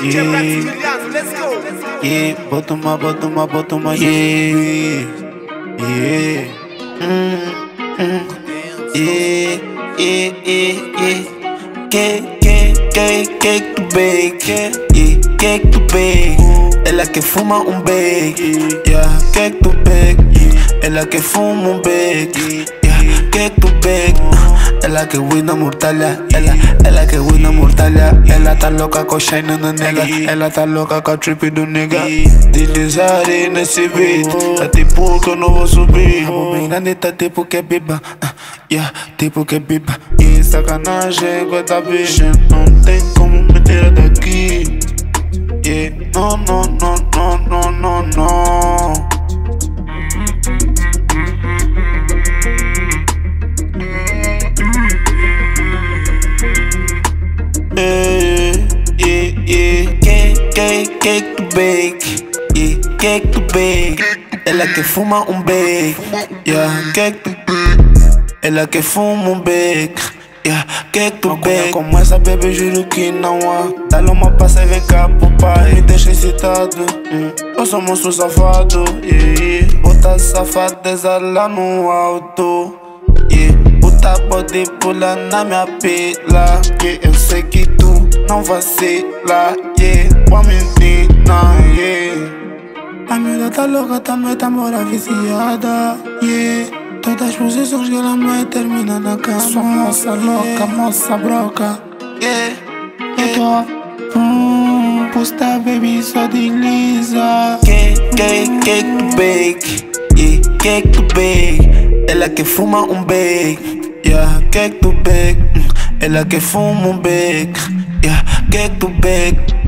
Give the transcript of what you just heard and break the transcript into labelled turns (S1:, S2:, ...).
S1: DJ
S2: Yeah.
S1: Let's go.
S2: Yeah, bota uma, bota uma, bota uma, yeah, yeah, mm, mm, yeah, yeah, yeah, yeah. Que, que, que, que tu bake, yeah, que tu bake. Ela que fuma um bake, yeah, que tu bake. Ela que fuma um bake, yeah, que tu bake. Ela que wina mortalha, ela, ela que wina mortalha. Ela tá louca com shine na nega, ela tá louca com a trip do nigga. Deslizarei nesse beat, tá tipo que eu não vou subir. Bem grande tá tipo que é biba, ah, yeah, tipo que é biba. E sacanagem, aguenta bicha, não tem como me tirar daqui. Yeah, no, no, no, Que, que, que tu bake, yeah, que tu bake. Ela que fuma um bake, yeah, que tu Ela que fuma um bake, yeah, que tu bake. Como essa bebê, juro que não há. Dá-lhe uma passa e vem cá pro pai. Me deixa excitado, hum. eu sou monstro safado, yeah. Bota safadeza lá no alto, yeah. Bota pode pular na minha pila, yeah. Eu sei que tu não vacila, yeah. Boa menina, yeah. A miúda tá louca, também tá mora viciada, yeah. Todas as posições que ela me termina na cama.
S3: Sua moça louca, moça broca.
S2: Yeah,
S3: Eu tô hum, posta baby só desliza.
S2: que, que tu bake, yeah, tu bake. Ela que fuma um bake, yeah, tu bake. Ela que fuma um bake, yeah, que tu bake.